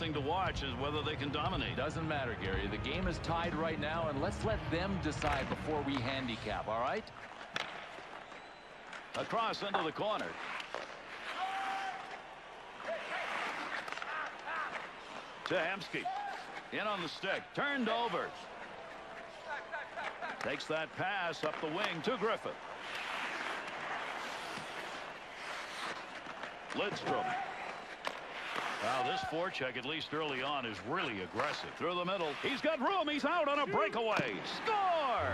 to watch is whether they can dominate. Doesn't matter, Gary. The game is tied right now, and let's let them decide before we handicap, all right? Across into the corner. To Hemsky. In on the stick. Turned over. Takes that pass up the wing to Griffith. Lidstrom. Now this forecheck, at least early on, is really aggressive. Through the middle. He's got room. He's out on a breakaway. Score!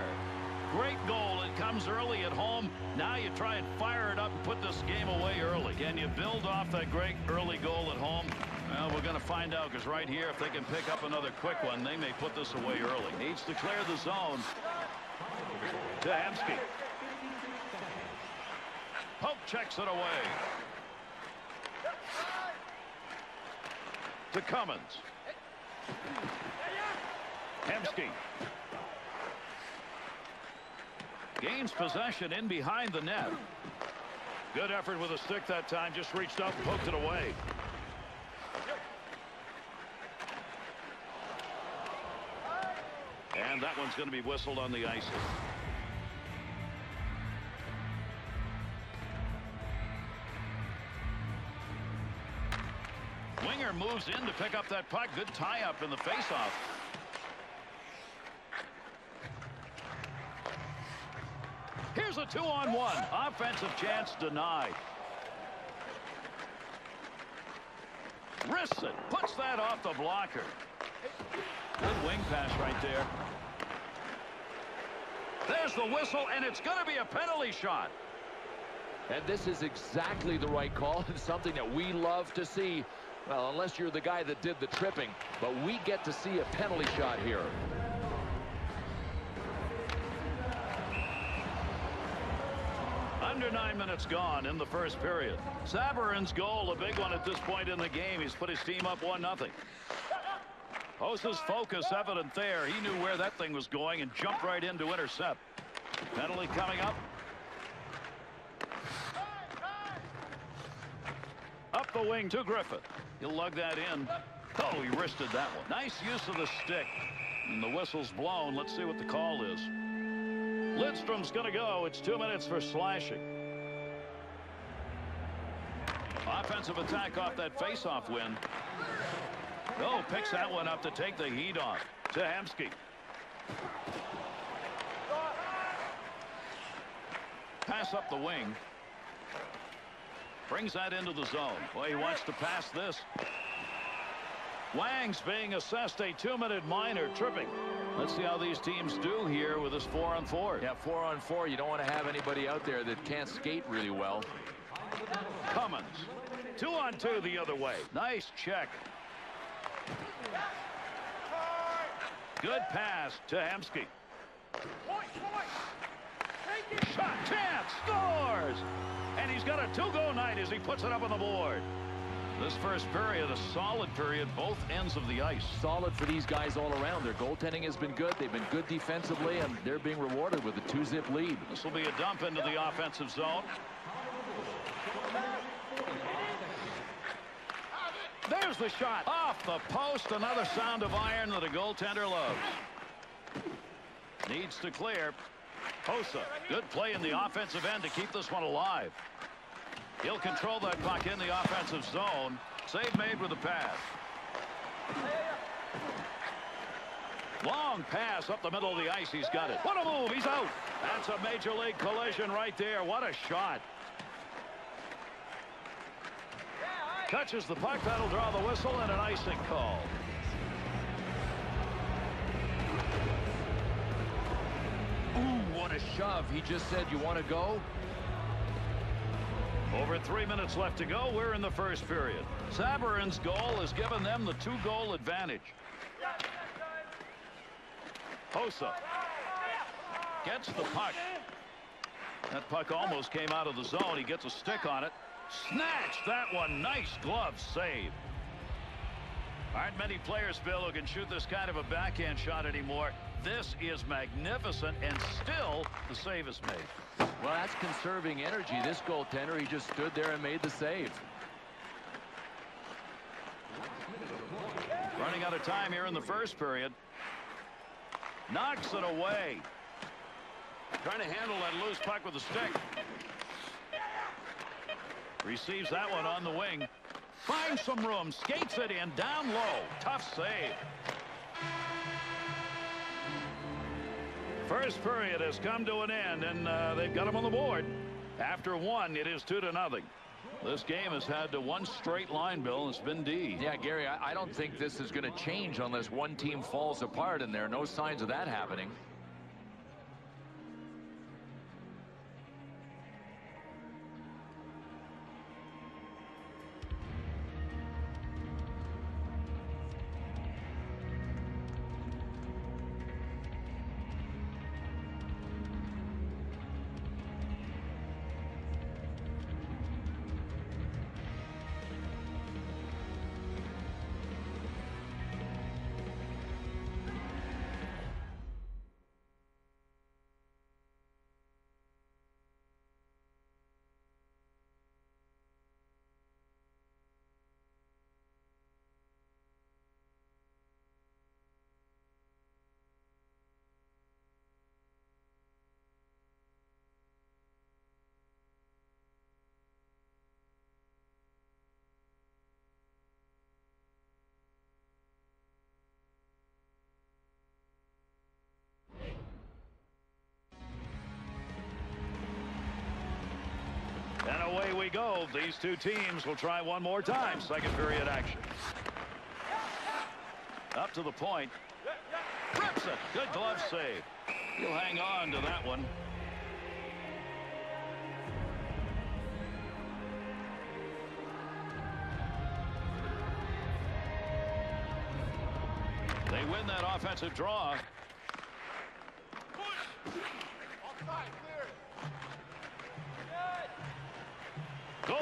Great goal. It comes early at home. Now you try and fire it up and put this game away early. Can you build off that great early goal at home? Well, we're going to find out because right here, if they can pick up another quick one, they may put this away early. Needs to clear the zone. To Hemsky. Pope checks it away. To Cummins. Hemsky. Gains possession in behind the net. Good effort with a stick that time. Just reached out and poked it away. And that one's going to be whistled on the ice. Moves in to pick up that puck. Good tie up in the faceoff. Here's a two on one. Offensive chance denied. Wrists. Puts that off the blocker. Good wing pass right there. There's the whistle, and it's going to be a penalty shot. And this is exactly the right call and something that we love to see. Well, unless you're the guy that did the tripping. But we get to see a penalty shot here. Under nine minutes gone in the first period. Sabourin's goal, a big one at this point in the game. He's put his team up 1-0. Hossa's focus evident there. He knew where that thing was going and jumped right in to intercept. Penalty coming up. The wing to Griffith. He'll lug that in. Oh, he wristed that one. Nice use of the stick. And the whistle's blown. Let's see what the call is. Lidstrom's going to go. It's two minutes for slashing. Offensive attack off that faceoff win. Oh, picks that one up to take the heat off. To Hemsky. Pass up the wing. Brings that into the zone. Well, he wants to pass this. Wang's being assessed a two-minute minor tripping. Let's see how these teams do here with this four on four. Yeah, four on four. You don't want to have anybody out there that can't skate really well. Cummins. Two on two the other way. Nice check. Good pass to Hemsky. Shot chance scores and he's got a two-goal night as he puts it up on the board. This first period, a solid period, both ends of the ice. Solid for these guys all around. Their goaltending has been good. They've been good defensively, and they're being rewarded with a two-zip lead. This will be a dump into the offensive zone. There's the shot. Off the post. Another sound of iron that a goaltender loves. Needs to clear. Hossa, good play in the offensive end to keep this one alive. He'll control that puck in the offensive zone. Save made with the pass. Long pass up the middle of the ice. He's got it. What a move. He's out. That's a major league collision right there. What a shot. Touches the puck. That'll draw the whistle and an icing call. A shove. He just said, you want to go? Over three minutes left to go. We're in the first period. Sabourin's goal has given them the two-goal advantage. Hossa gets the puck. That puck almost came out of the zone. He gets a stick on it. Snatched that one. Nice glove save. Aren't many players, Bill, who can shoot this kind of a backhand shot anymore. This is magnificent, and still the save is made. Well, that's conserving energy. This goaltender, he just stood there and made the save. running out of time here in the first period. Knocks it away. Trying to handle that loose puck with a stick. Receives that one on the wing. Finds some room. Skates it in. Down low. Tough save. First period has come to an end, and uh, they've got him on the board. After one, it is two to nothing. This game has had to one straight line, Bill. It's been D. Yeah, Gary, I, I don't think this is going to change unless one team falls apart, and there are no signs of that happening. Away we go. These two teams will try one more time. Second period action. Up to the point. Rips it. Good glove save. He'll hang on to that one. They win that offensive draw.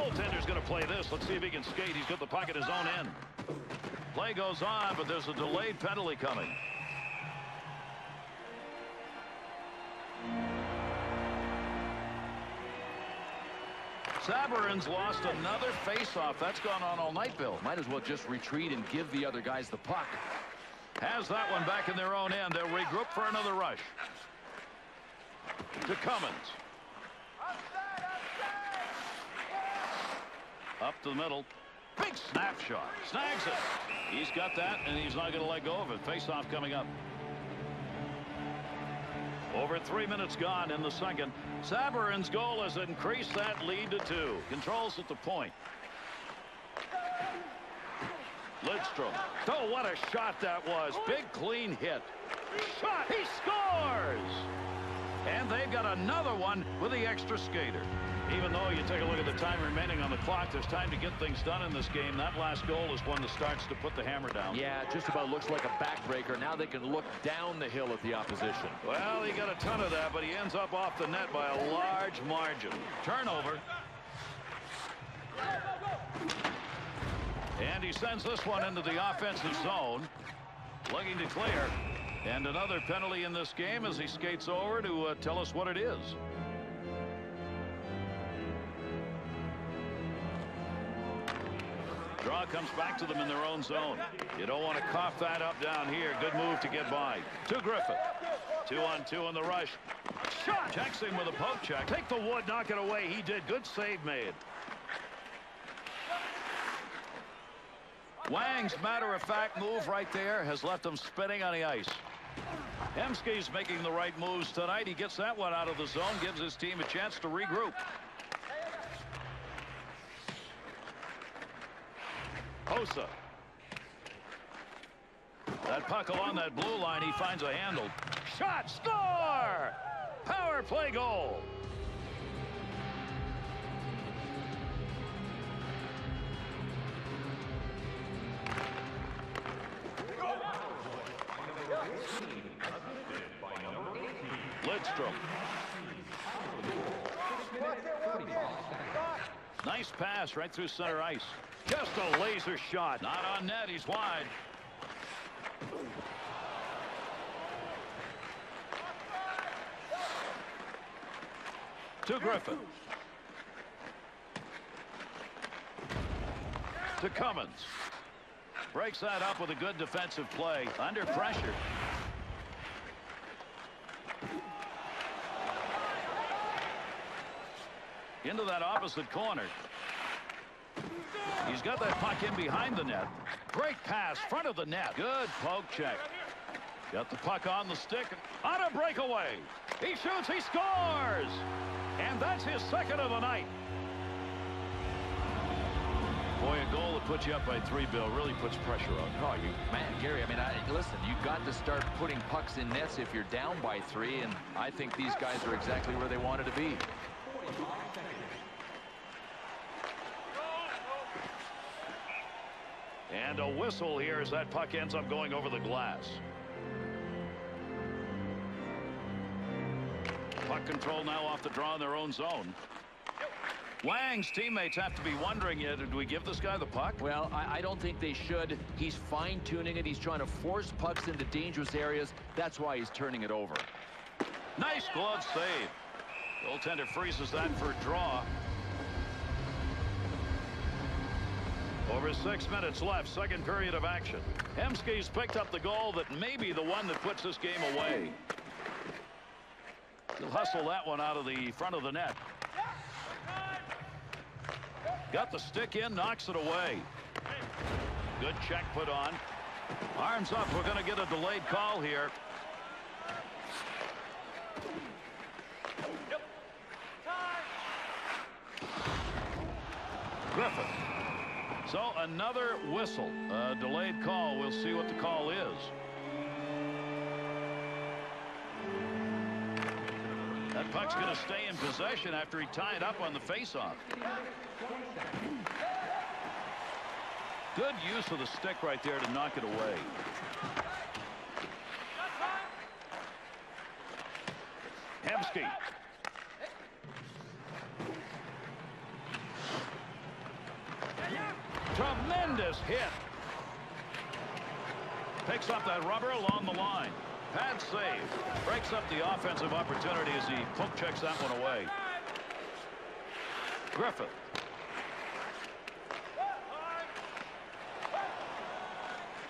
Goaltender's going to play this. Let's see if he can skate. He's got the puck at his own end. Play goes on, but there's a delayed penalty coming. Sabourin's lost another faceoff. That's gone on all night, Bill. Might as well just retreat and give the other guys the puck. Has that one back in their own end. They'll regroup for another rush. To Cummins. Up to the middle. Big snapshot. Snags it. He's got that, and he's not going to let go of it. Face-off coming up. Over three minutes gone in the second. Sabourin's goal has increased that lead to two. Controls at the point. Lidstrom. Oh, what a shot that was. Big clean hit. Shot. He scores. And they've got another one with the extra skater. Even though you take a look at the time remaining on the clock, there's time to get things done in this game. That last goal is one that starts to put the hammer down. Yeah, it just about looks like a backbreaker. Now they can look down the hill at the opposition. Well, he got a ton of that, but he ends up off the net by a large margin. Turnover. And he sends this one into the offensive zone. Looking to clear. And another penalty in this game as he skates over to uh, tell us what it is. Draw comes back to them in their own zone. You don't want to cough that up down here. Good move to get by. To Griffith. Two on two in the rush. Shot. Checks him with a poke check. Take the wood, knock it away. He did. Good save made. Wang's matter-of-fact move right there has left him spinning on the ice. Hemsky's making the right moves tonight. He gets that one out of the zone, gives his team a chance to regroup. Hossa. That puck along that blue line, he finds a handle. Shot, score! Power play goal. Lidstrom. Nice pass right through center ice. Just a laser shot. Not on net. He's wide. To Griffin. To Cummins. Breaks that up with a good defensive play. Under pressure. Into that opposite corner. He's got that puck in behind the net. Great pass, front of the net. Good poke check. Got the puck on the stick. On a breakaway. He shoots, he scores! And that's his second of the night. Boy, a goal that puts you up by three, Bill, really puts pressure on. Oh, you man, Gary. I mean, I, listen, You've got to start putting pucks in nets if you're down by three, and I think these guys are exactly where they wanted to be. And a whistle here as that puck ends up going over the glass. Puck control now off the draw in their own zone. Wang's teammates have to be wondering, yeah, did we give this guy the puck? Well, I, I don't think they should. He's fine-tuning it. He's trying to force pucks into dangerous areas. That's why he's turning it over. Nice glove save. Goaltender freezes that for a draw. Over six minutes left, second period of action. Hemsky's picked up the goal that may be the one that puts this game away. He'll hustle that one out of the front of the net. Got the stick in, knocks it away. Good check put on. Arms up, we're going to get a delayed call here. Griffith. So another whistle. A delayed call. We'll see what the call is. That puck's going to stay in possession after he tied up on the faceoff. Good use of the stick right there to knock it away. Hemsky. Tremendous hit. Picks up that rubber along the line. Pad save. Breaks up the offensive opportunity as he poke checks that one away. Griffith.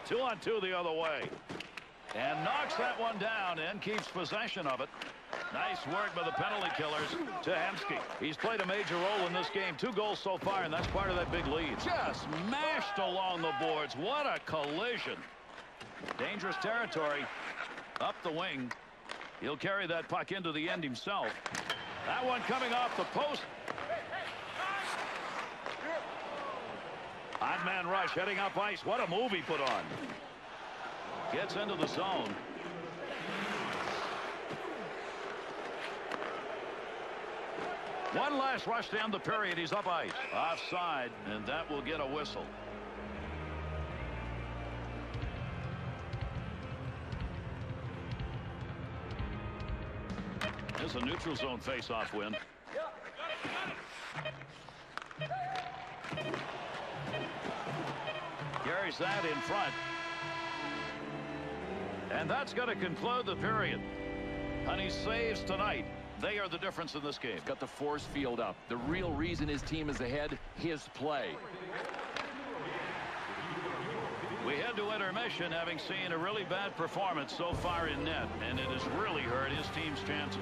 Two on two the other way. And knocks that one down and keeps possession of it. Nice work by the penalty killers to Hemsky. He's played a major role in this game. Two goals so far, and that's part of that big lead. Just mashed along the boards. What a collision. Dangerous territory. Up the wing. He'll carry that puck into the end himself. That one coming off the post. Odd man rush heading up ice. What a move he put on. Gets into the zone. One last rush to end the period. He's up ice. Offside, and that will get a whistle. There's a neutral zone face-off win. Carries that in front. And that's going to conclude the period. Honey saves tonight. They are the difference in this game. Got the force field up. The real reason his team is ahead, his play. We head to intermission having seen a really bad performance so far in net, and it has really hurt his team's chances.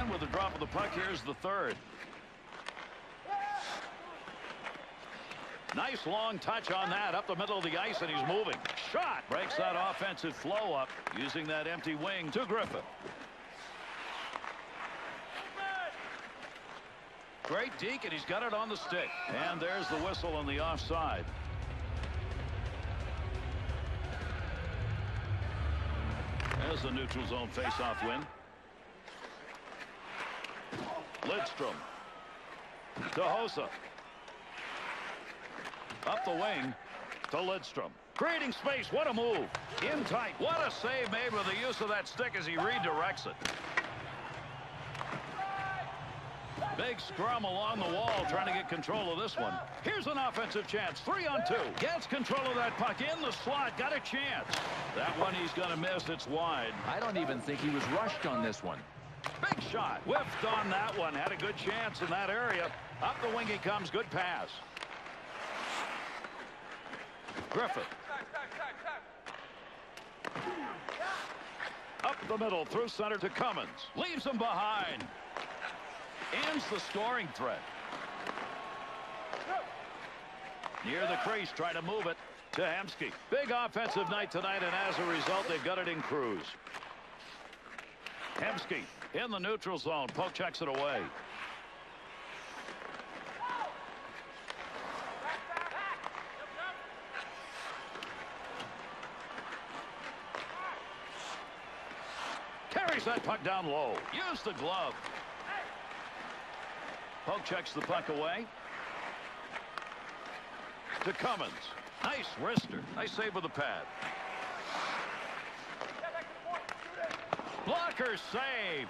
And with the drop of the puck, here's the third. Nice long touch on that up the middle of the ice, and he's moving. Shot breaks that offensive flow up using that empty wing to Griffith. Great deke, and he's got it on the stick. And there's the whistle on the offside. There's the neutral zone faceoff win. Lidstrom. To Hossa. Up the wing to Lidstrom. Creating space. What a move. In tight. What a save made with the use of that stick as he redirects it. Big scrum along the wall trying to get control of this one. Here's an offensive chance. Three on two. Gets control of that puck in the slot. Got a chance. That one he's going to miss. It's wide. I don't even think he was rushed on this one. Big shot. Whiffed on that one. Had a good chance in that area. Up the wing he comes. Good pass. Griffith. Up the middle through center to Cummins. Leaves him behind. Ends the scoring threat. Near the crease, trying to move it to Hemsky. Big offensive night tonight, and as a result, they've got it in cruise. Hemsky in the neutral zone. Poke checks it away. Carries that puck down low. Use the glove. Poke checks the puck away. To Cummins. Nice wrister. Nice save with the pad. Blocker save.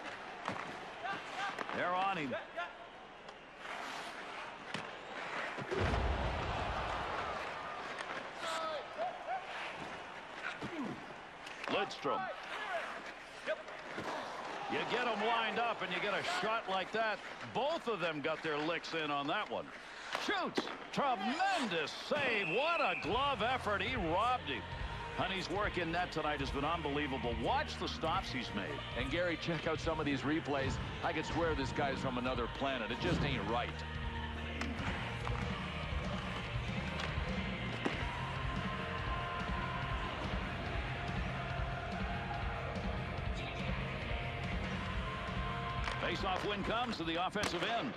They're on him. Lidstrom. You get them lined up and you get a shot like that. Both of them got their licks in on that one. Shoots. Tremendous save. What a glove effort. He robbed him. Honey's work in net tonight has been unbelievable. Watch the stops he's made. And Gary, check out some of these replays. I could swear this guy's from another planet. It just ain't right. Face-off win comes to the offensive end.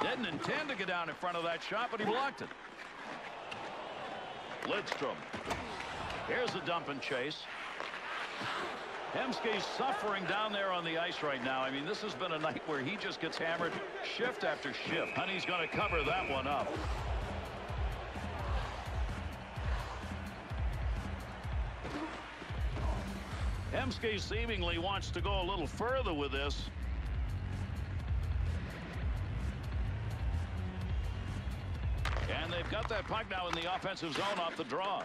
Didn't intend to get down in front of that shot, but he blocked it. Lidstrom. Here's a dump and chase. Hemsky's suffering down there on the ice right now. I mean, this has been a night where he just gets hammered shift after shift. Honey's going to cover that one up. Hemsky seemingly wants to go a little further with this. And they've got that puck now in the offensive zone off the draw.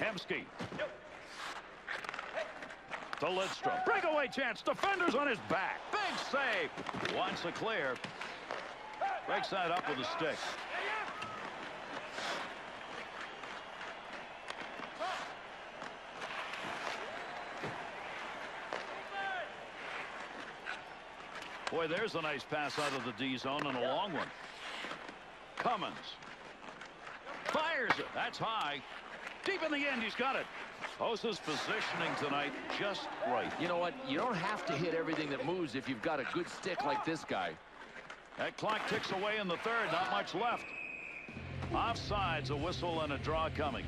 Hemsky. To Lidstrom. Breakaway chance. Defenders on his back. Big save. Wants a clear. Breaks that up with a stick. Boy, there's a nice pass out of the D zone and a long one. Cummins. Fires it. That's high. Deep in the end, he's got it. Hossa's positioning tonight just right. You know what? You don't have to hit everything that moves if you've got a good stick like this guy. That clock ticks away in the third. Not much left. Offsides, a whistle and a draw coming.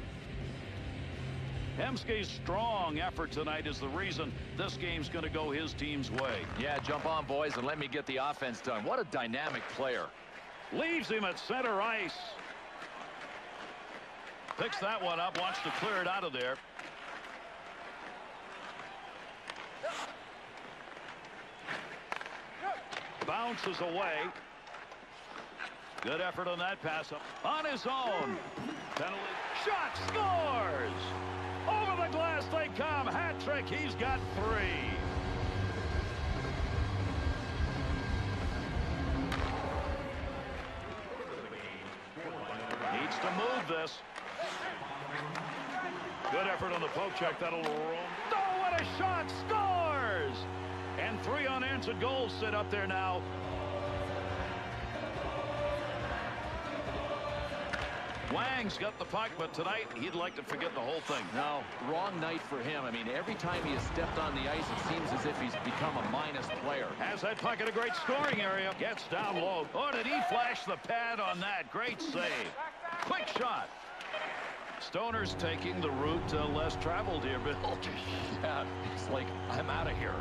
Hemsky's strong effort tonight is the reason this game's going to go his team's way. Yeah, jump on, boys, and let me get the offense done. What a dynamic player. Leaves him at center ice. Picks that one up, wants to clear it out of there. Bounces away. Good effort on that pass. On his own. Penalty. Shot scores. Over the glass they come. Hat trick. He's got three. Needs to move this. Good effort on the poke check. That'll roll. Oh, what a shot! Scores! And three unanswered goals sit up there now. Wang's got the puck, but tonight he'd like to forget the whole thing. No, wrong night for him. I mean, every time he has stepped on the ice, it seems as if he's become a minus player. Has that puck in a great scoring area. Gets down low. Oh, did he flash the pad on that? Great save. Quick shot. Stoner's taking the route uh, less traveled here, Bill. yeah, it's like, I'm out of here.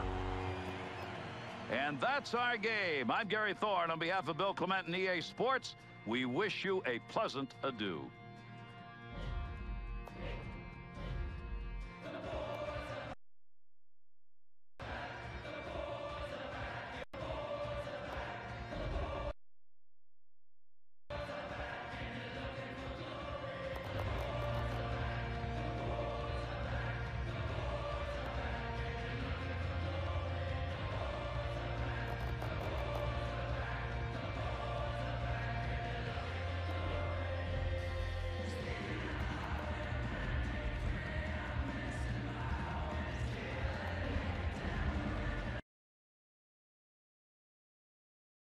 And that's our game. I'm Gary Thorne. On behalf of Bill Clement and EA Sports, we wish you a pleasant adieu.